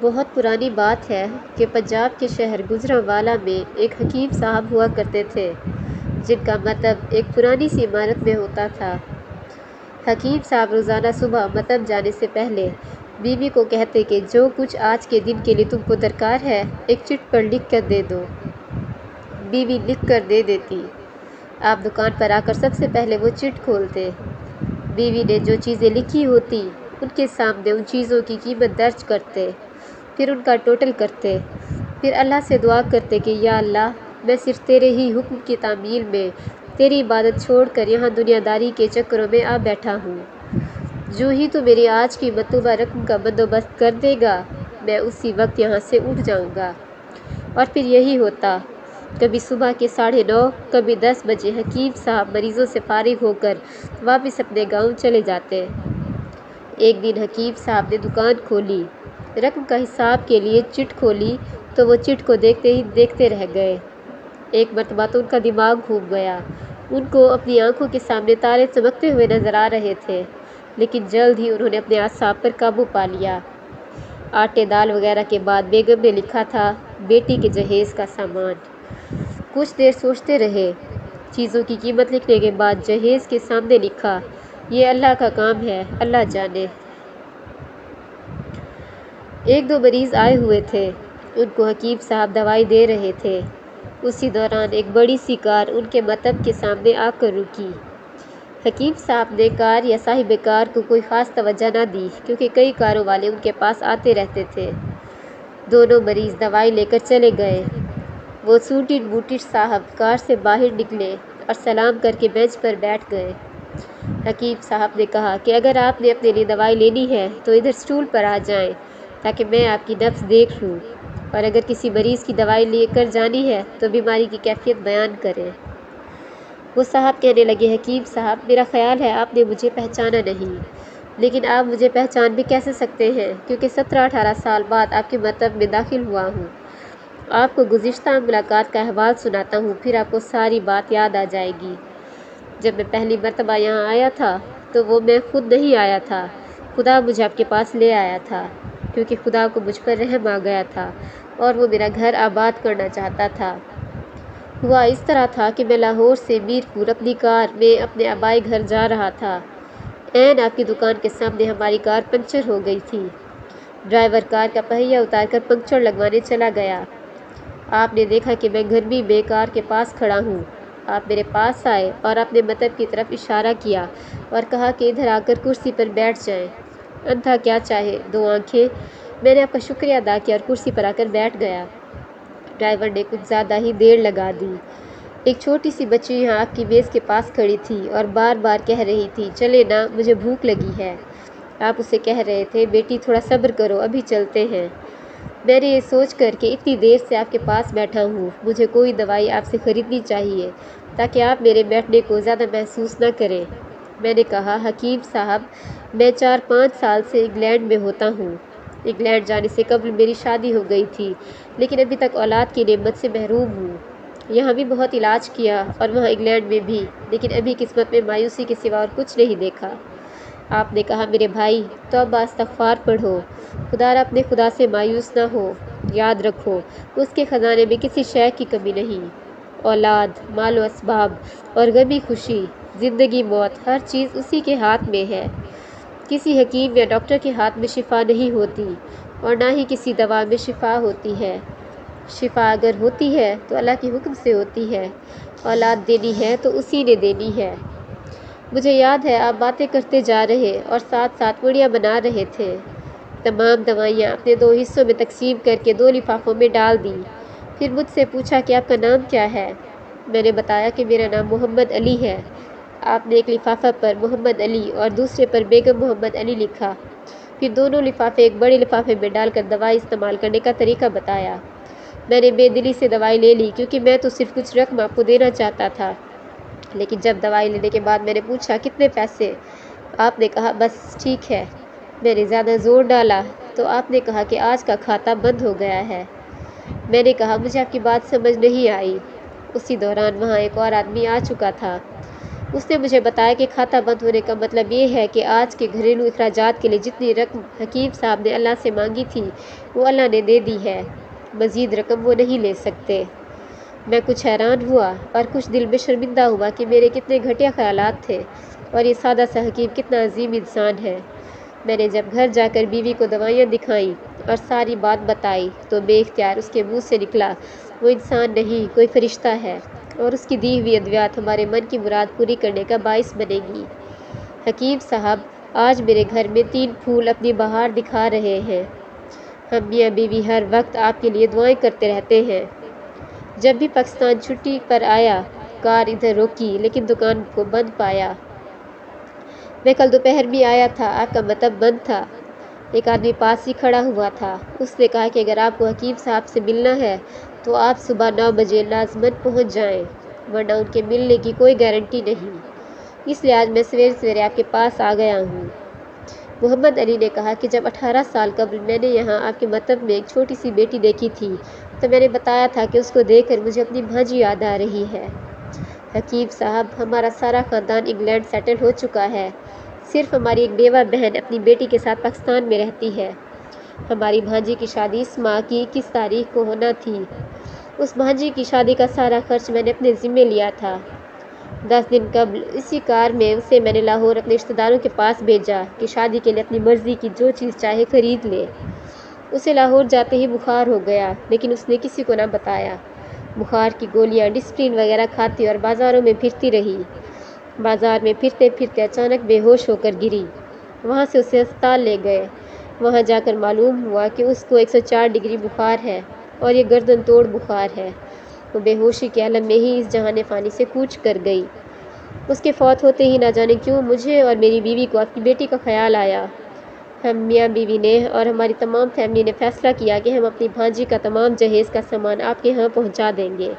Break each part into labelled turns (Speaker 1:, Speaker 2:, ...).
Speaker 1: بہت پرانی بات ہے کہ پنجاب کے شہر گجرانوالہ میں ایک حکیم صاحب ہوا کرتے تھے، جن کا مکتب ایک پرانی سی عمارت میں ہوتا تھا۔ حکیم صاحب روزانہ صبح مکتب جانے سے پہلے بیوی کو کہتے کہ جو کچھ آج کے دن کے لیے تم کو درکار ہے، ایک چٹ پر لکھ کر دے دو۔ بیوی لکھ کر دے دیتی۔ آپ دکان پر آ کر سب سے پہلے وہ چٹ کھولتے۔ بیوی نے جو چیزیں لکھی ہوتی، ان کے سامنے ان چیزوں کی قیمت درج کرتے۔ پھر ان کا ٹوٹل کرتے۔ پھر اللہ سے دعا کرتے کہ یا اللہ، میں صرف تیرے ہی حکم کی تعمیل میں تیری عبادت چھوڑ کر یہاں دنیا داری کے چکروں میں آ بیٹھا ہوں۔ جو ہی تو میری آج کی مطلوبہ رقم کا بندوبست کر دے گا، میں اسی وقت یہاں سے اٹھ جاؤں گا۔ اور پھر یہی ہوتا، کبھی صبح کے ساڑھے نو، کبھی دس بجے حکیم صاحب مریضوں سے فارغ ہو کر واپس اپنے گاؤں چلے جاتے۔ ایک دن حکیم صاحب نے دکان کھولی۔ رقم کا حساب کے لیے چٹ کھولی تو وہ چٹ کو دیکھتے ہی دیکھتے رہ گئے۔ ایک مرتبہ تو ان کا دماغ گھوم گیا۔ ان کو اپنی آنکھوں کے سامنے تارے چمکتے ہوئے نظر آ رہے تھے، لیکن جلد ہی انہوں نے اپنے اعصاب پر قابو پا لیا۔ آٹے دال وغیرہ کے بعد بیگم نے لکھا تھا، بیٹی کے جہیز کا سامان۔ کچھ دیر سوچتے رہے۔ چیزوں کی قیمت لکھنے کے بعد جہیز کے سامنے لکھا، یہ اللہ کا کام ہے، اللہ جانے۔ ایک دو مریض آئے ہوئے تھے۔ ان کو حکیم صاحب دوائی دے رہے تھے۔ اسی دوران ایک بڑی سی کار ان کے مکتب کے سامنے آ کر رکی۔ حکیم صاحب نے کار یا صاحب کار کو کوئی خاص توجہ نہ دی، کیونکہ کئی کاروں والے ان کے پاس آتے رہتے تھے۔ دونوں مریض دوائی لے کر چلے گئے۔ وہ سوٹڈ بوٹڈ صاحب کار سے باہر نکلے اور سلام کر کے بینچ پر بیٹھ گئے۔ حکیم صاحب نے کہا کہ اگر آپ نے اپنے لیے دوائی لینی ہے تو ادھر اسٹول پر آ جائیں۔ تاکہ میں آپ کی نبض دیکھ لوں اور اگر کسی مریض کی دوائی لے کر جانی ہے تو بیماری کی کیفیت بیان کریں۔ وہ صاحب کہنے لگے، حکیم صاحب، میرا خیال ہے آپ نے مجھے پہچانا نہیں، لیکن آپ مجھے پہچان بھی کیسے سکتے ہیں؟ کیونکہ سترہ اٹھارہ سال بعد آپ کے مکتب میں داخل ہوا ہوں۔ آپ کو گزشتہ ملاقات کا احوال سناتا ہوں، پھر آپ کو ساری بات یاد آ جائے گی۔ جب میں پہلی مرتبہ یہاں آیا تھا تو وہ میں خود نہیں آیا تھا، خدا مجھے آپ کے پاس لے آیا تھا۔ کیونکہ خدا کو مجھ پر رحم آ گیا تھا اور وہ میرا گھر آباد کرنا چاہتا تھا۔ ہوا اس طرح تھا کہ میں لاہور سے میر پور اپنی کار میں اپنے آبائی گھر جا رہا تھا۔ این آپ کی دکان کے سامنے ہماری کار پنچر ہو گئی تھی۔ ڈرائیور کار کا پہیہ اتار کر پنکچر لگوانے چلا گیا۔ آپ نے دیکھا کہ میں گرمی میں کار کے پاس کھڑا ہوں۔ آپ میرے پاس آئے اور اپنے مطلب کی طرف اشارہ کیا اور کہا کہ ادھر آ کر کرسی پر بیٹھ جائیں۔ اندھا کیا چاہے، دو آنکھیں۔ میں نے آپ کا شکریہ ادا کیا اور کرسی پر آ کر بیٹھ گیا۔ ڈرائیور نے کچھ زیادہ ہی دیر لگا دی۔ ایک چھوٹی سی بچی یہاں آپ کی میز کے پاس کھڑی تھی اور بار بار کہہ رہی تھی، چلے نا، مجھے بھوک لگی ہے۔ آپ اسے کہہ رہے تھے، بیٹی تھوڑا صبر کرو، ابھی چلتے ہیں۔ میں نے یہ سوچ کر کہ اتنی دیر سے آپ کے پاس بیٹھا ہوں۔ مجھے کوئی دوائی آپ سے خریدنی چاہیے تاکہ آپ میرے بیٹھنے کو زیادہ محسوس نہ کریں۔ میں نے کہا، حکیم صاحب، میں چار پانچ سال سے انگلینڈ میں ہوتا ہوں۔ انگلینڈ جانے سے قبل میری شادی ہو گئی تھی، لیکن ابھی تک اولاد کی نعمت سے محروم ہوں۔ یہاں بھی بہت علاج کیا اور وہاں انگلینڈ میں بھی، لیکن ابھی قسمت میں مایوسی کے سوا اور کچھ نہیں دیکھا۔ آپ نے کہا، میرے بھائی، تو اب استغفار پڑھو۔ خدا را اپنے خدا سے مایوس نہ ہو، یاد رکھو، اس کے خزانے میں کسی شے کی کمی نہیں۔ اولاد، مال و اسباب اور غمی خوشی۔ زندگی موت ہر چیز اسی کے ہاتھ میں ہے۔ کسی حکیم یا ڈاکٹر کے ہاتھ میں شفا نہیں ہوتی اور نہ ہی کسی دوا میں شفا ہوتی ہے۔ شفا اگر ہوتی ہے تو اللہ کے حکم سے ہوتی ہے۔ اولاد دینی ہے تو اسی نے دینی ہے۔ مجھے یاد ہے آپ باتیں کرتے جا رہے اور ساتھ ساتھ پڑیاں بنا رہے تھے۔ تمام دوائیاں اپنے دو حصوں میں تقسیم کر کے دو لفافوں میں ڈال دیں پھر مجھ سے پوچھا کہ آپ کا نام کیا ہے؟ میں نے بتایا کہ میرا نام محمد علی ہے۔ آپ نے ایک لفافہ پر محمد علی اور دوسرے پر بیگم محمد علی لکھا۔ پھر دونوں لفافے ایک بڑے لفافے میں ڈال کر دوائی استعمال کرنے کا طریقہ بتایا۔ میں نے بے دلی سے دوائی لے لی کیونکہ میں تو صرف کچھ رقم آپ کو دینا چاہتا تھا۔ لیکن جب دوائی لینے کے بعد میں نے پوچھا کتنے پیسے؟ آپ نے کہا بس ٹھیک ہے۔ میں نے زیادہ زور ڈالا تو آپ نے کہا کہ آج کا کھاتا بند ہو گیا ہے۔ میں نے کہا مجھے آپ کی بات سمجھ نہیں آئی۔ اسی دوران وہاں ایک اور آدمی آ چکا تھا۔ اس نے مجھے بتایا کہ کھاتہ بند ہونے کا مطلب یہ ہے کہ آج کے گھریلو اخراجات کے لیے جتنی رقم حکیم صاحب نے اللہ سے مانگی تھی، وہ اللہ نے دے دی ہے۔ مزید رقم وہ نہیں لے سکتے۔ میں کچھ حیران ہوا اور کچھ دل میں شرمندہ ہوا کہ میرے کتنے گھٹیا خیالات تھے اور یہ سادہ سا حکیم کتنا عظیم انسان ہے۔ میں نے جب گھر جا کر بیوی کو دوائیاں دکھائیں اور ساری بات بتائی تو بے اختیار اس کے منہ سے نکلا۔ وہ انسان نہیں، کوئی فرشتہ ہے۔ اور اس کی دی ہوئی ادویات ہمارے من کی مراد پوری کرنے کا باعث بنے گی۔ حکیم صاحب، آج میرے گھر میں تین پھول اپنی بہار دکھا رہے ہیں۔ ہم میاں بیوی ہر وقت آپ کے لیے دعائیں کرتے رہتے ہیں۔ جب بھی پاکستان چھٹی پر آیا، کار ادھر روکی لیکن دکان کو بند پایا۔ میں کل دوپہر میں آیا تھا، آپ کا مطب بند تھا۔ ایک آدمی پاس ہی کھڑا ہوا تھا۔ اس نے کہا کہ اگر آپ کو حکیم صاحب سے ملنا ہے تو آپ صبح نو بجے لازمن پہنچ جائیں، ورنہ ان کے ملنے کی کوئی گارنٹی نہیں۔ اس لیے آج میں سویرے سویرے آپ کے پاس آ گیا ہوں۔ محمد علی نے کہا کہ جب اٹھارہ سال قبل میں نے یہاں آپ کے مطب میں ایک چھوٹی سی بیٹی دیکھی تھی، تو میں نے بتایا تھا کہ اس کو دیکھ کر مجھے اپنی بھانجی یاد آ رہی ہے۔ حکیم صاحب، ہمارا سارا خاندان انگلینڈ سیٹل ہو چکا ہے۔ صرف ہماری ایک بیوہ بہن اپنی بیٹی کے ساتھ پاکستان میں رہتی ہے۔ ہماری بھانجی کی شادی اس ماہ کی اکیس تاریخ کو ہونا تھی۔ اس بھانجی کی شادی کا سارا خرچ میں نے اپنے ذمے لیا تھا۔ دس دن قبل اسی کار میں اسے میں نے لاہور اپنے رشتہ داروں کے پاس بھیجا کہ شادی کے لیے اپنی مرضی کی جو چیز چاہے خرید لے۔ اسے لاہور جاتے ہی بخار ہو گیا، لیکن اس نے کسی کو نہ بتایا۔ بخار کی گولیاں ڈسپلین وغیرہ کھاتی اور بازاروں میں پھرتی رہی۔ بازار میں پھرتے پھرتے اچانک بے ہوش ہو کر گری۔ وہاں سے اسے اسپتال لے گئے۔ وہاں جا کر معلوم ہوا کہ اس کو ایک سو چار ڈگری بخار ہے اور یہ گردن توڑ بخار ہے۔ وہ بے ہوشی کے عالم میں ہی اس جہان فانی سے کوچ کر گئی۔ اس کے فوت ہوتے ہی نہ جانے کیوں مجھے اور میری بیوی کو اپنی بیٹی کا خیال آیا۔ ہم میاں بیوی نے اور ہماری تمام فیملی نے فیصلہ کیا کہ ہم اپنی بھانجی کا تمام جہیز کا سامان آپ کے ہاں پہنچا دیں گے۔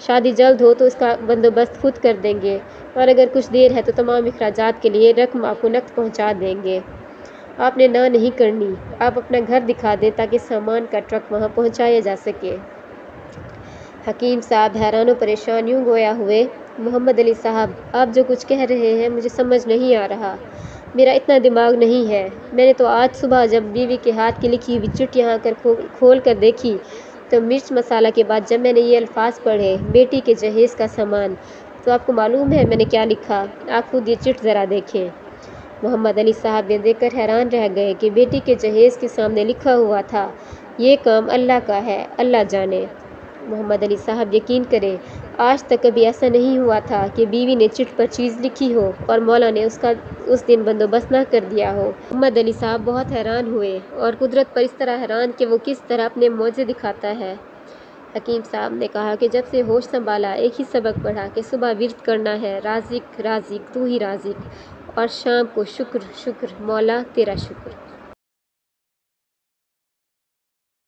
Speaker 1: شادی جلد ہو تو اس کا بندوبست خود کر دیں گے اور اگر کچھ دیر ہے تو تمام اخراجات کے لیے رقم آپ کو نقد پہنچا دیں گے۔ آپ نے نہ نہیں کرنی۔ آپ اپنا گھر دکھا دیں تاکہ سامان کا ٹرک وہاں پہنچایا جا سکے۔ حکیم صاحب حیران و پریشان یوں گویا ہوئے، محمد علی صاحب، آپ جو کچھ کہہ رہے ہیں مجھے سمجھ نہیں آ رہا۔ میرا اتنا دماغ نہیں ہے۔ میں نے تو آج صبح جب بیوی کے ہاتھ کی لکھی ہوئی چٹ یہاں کر کھول کر دیکھی، تو مرچ مسالہ کے بعد جب میں نے یہ الفاظ پڑھے، بیٹی کے جہیز کا سامان، تو آپ کو معلوم ہے میں نے کیا لکھا۔ آپ خود یہ چٹ ذرا دیکھیں۔ محمد علی صاحب یہ دیکھ کر حیران رہ گئے کہ بیٹی کے جہیز کے سامنے لکھا ہوا تھا، یہ کام اللہ کا ہے، اللہ جانے۔ محمد علی صاحب یقین کریں، آج تک کبھی ایسا نہیں ہوا تھا کہ بیوی نے چٹ پر چیز لکھی ہو اور مولا نے اس کا، اس دن بندوبست نہ کر دیا ہو۔ محمد علی صاحب بہت حیران ہوئے اور قدرت پر اس طرح حیران کہ وہ کس طرح اپنے موزے دکھاتا ہے۔ حکیم صاحب نے کہا کہ جب سے ہوش سنبھالا، ایک ہی سبق پڑھا کہ صبح ورد کرنا ہے، رازق رازق، تو ہی رازق۔ اور شام کو شکر شکر مولا تیرا شکر۔